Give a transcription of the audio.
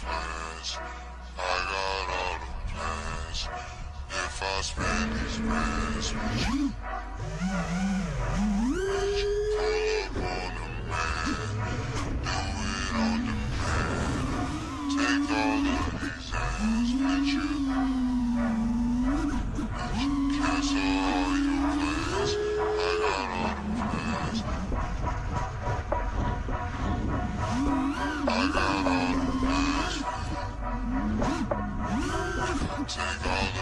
plans. I got all the plans. If I spend these bands with you, Got all the. Take